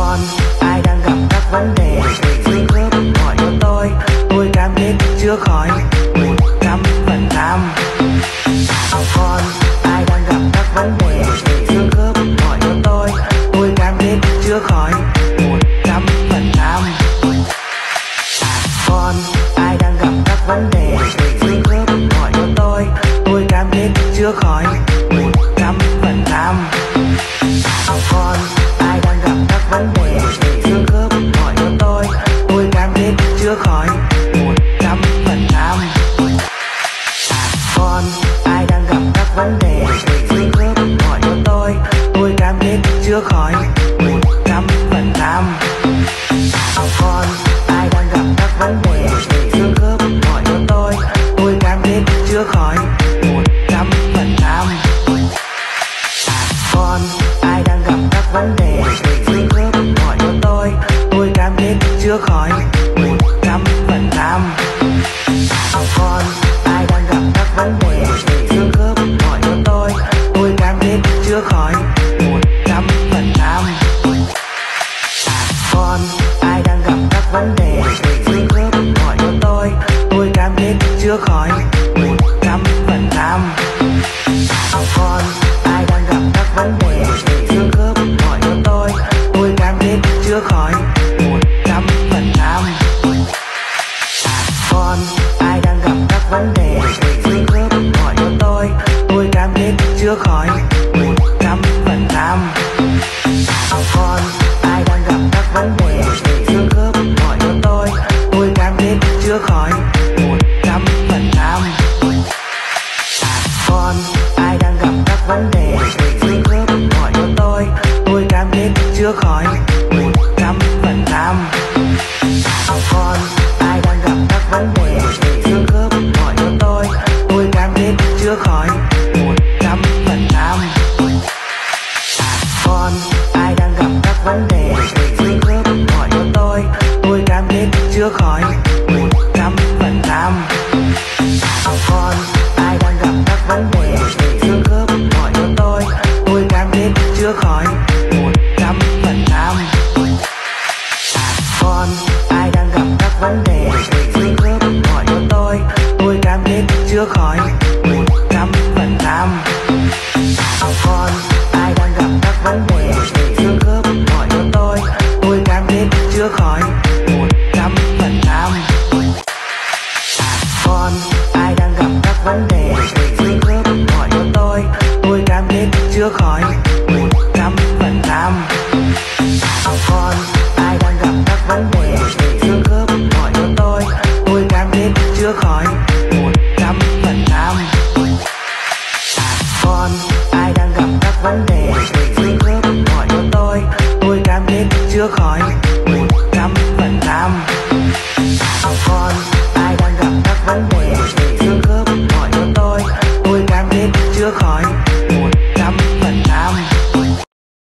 con. Ai đang gặp các vấn đề? Xương khớp hỏi cho tôi. Tôi cam kết chữa khỏi. Một trăm phần trăm. Con. Ai đang gặp các vấn đề? Xương khớp hỏi cho tôi. Tôi cam kết chữa khỏi. Một trăm phần trăm. Con. Ai đang gặp các vấn đề? Xương khớp hỏi cho tôi. Tôi cam kết chữa khỏi. Một trăm phần trăm. Con vẫn đang vấn đề xương khớp gọi cho tôi. Tôi cam kết chữa khỏi. Một trăm phần trăm. Con, ai đang gặp các vấn đề? Xương khớp gọi cho tôi. Tôi cam kết chữa khỏi. Một trăm phần trăm. Con, ai đang gặp các vấn đề? Xương khớp gọi cho tôi. Tôi cam kết chữa khỏi. Một trăm phần trăm. Con, ai đang gặp các vấn đề? Chữa khỏi một trăm phần trăm. Con, ai đang gặp các vấn đề? Xương khớp gọi cho tôi. Tôi cam kết chữa khỏi một trăm phần trăm. Con, ai đang gặp các vấn đề? Xương khớp gọi cho tôi. Tôi cam kết chữa khỏi một trăm phần trăm. Con, ai đang gặp các vấn đề? Xương khớp gọi cho tôi. Tôi cam kết chữa khỏi chưa khỏi. Một trăm phần trăm còn ai đang gặp các vấn đề? Xương khớp hỏi cho tôi. Tôi cam kết chưa khỏi. Một trăm phần trăm con, ai đang gặp các vấn đề? Xương khớp hỏi cho tôi. Tôi cam kết chưa khỏi. Một trăm phần trăm còn